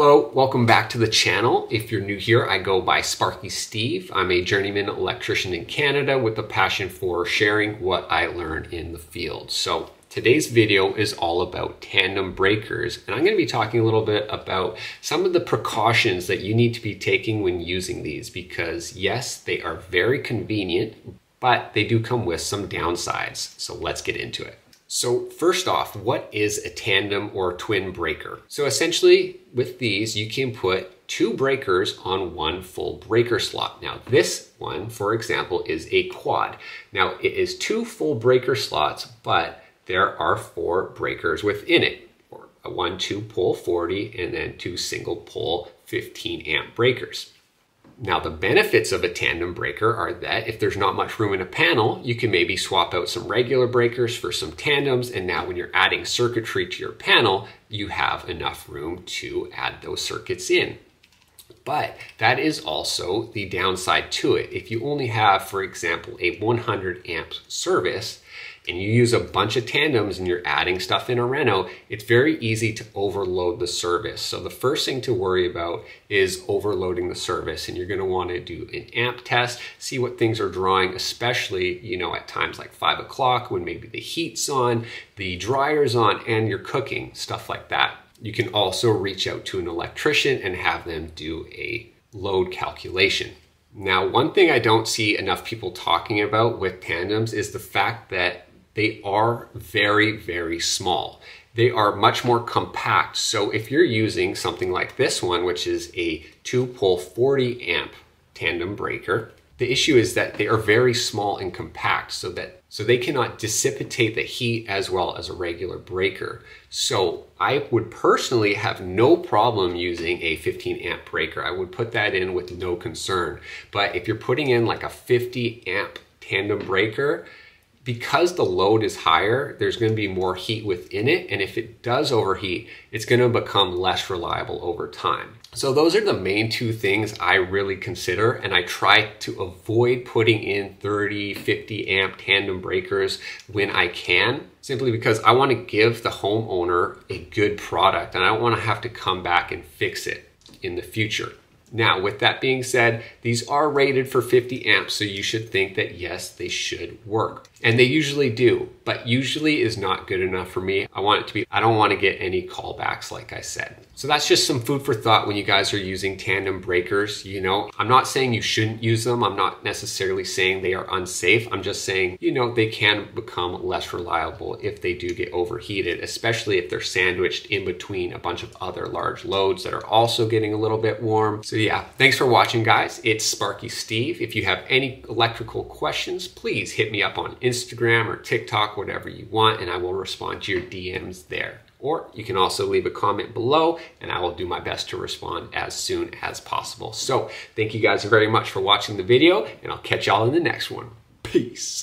Hello, welcome back to the channel. If you're new here, I go by Sparky Steve. I'm a journeyman electrician in Canada with a passion for sharing what I learned in the field. So today's video is all about tandem breakers, and I'm going to be talking a little bit about some of the precautions that you need to be taking when using these because yes, they are very convenient, but they do come with some downsides. So let's get into it. So first off, what is a tandem or twin breaker? So essentially with these, you can put two breakers on one full breaker slot. Now this one, for example, is a quad. Now it is two full breaker slots, but there are four breakers within it. A one two pole 40 and then two single pole 15 amp breakers. Now the benefits of a tandem breaker are that if there's not much room in a panel, you can maybe swap out some regular breakers for some tandems and now when you're adding circuitry to your panel, you have enough room to add those circuits in. But that is also the downside to it. If you only have, for example, a 100 amp service, and you use a bunch of tandems and you're adding stuff in a Reno, it's very easy to overload the service. So the first thing to worry about is overloading the service and you're gonna to want to do an amp test, see what things are drawing, especially, you know, at times like five o'clock when maybe the heat's on, the dryer's on, and you're cooking, stuff like that. You can also reach out to an electrician and have them do a load calculation. Now, one thing I don't see enough people talking about with tandems is the fact that they are very, very small. They are much more compact. So if you're using something like this one, which is a two pole 40 amp tandem breaker, the issue is that they are very small and compact so that so they cannot dissipate the heat as well as a regular breaker. So I would personally have no problem using a 15 amp breaker. I would put that in with no concern. But if you're putting in like a 50 amp tandem breaker, because the load is higher, there's going to be more heat within it. And if it does overheat, it's going to become less reliable over time. So those are the main two things I really consider. And I try to avoid putting in 30, 50 amp tandem breakers when I can, simply because I want to give the homeowner a good product and I don't want to have to come back and fix it in the future. Now, with that being said, these are rated for 50 amps, so you should think that yes, they should work. And they usually do, but usually is not good enough for me. I want it to be, I don't want to get any callbacks, like I said. So that's just some food for thought when you guys are using tandem breakers. You know, I'm not saying you shouldn't use them. I'm not necessarily saying they are unsafe. I'm just saying, you know, they can become less reliable if they do get overheated, especially if they're sandwiched in between a bunch of other large loads that are also getting a little bit warm. So yeah, thanks for watching guys. It's Sparky Steve. If you have any electrical questions, please hit me up on Instagram or TikTok, whatever you want, and I will respond to your DMs there. Or you can also leave a comment below and I will do my best to respond as soon as possible. So thank you guys very much for watching the video and I'll catch y'all in the next one. Peace.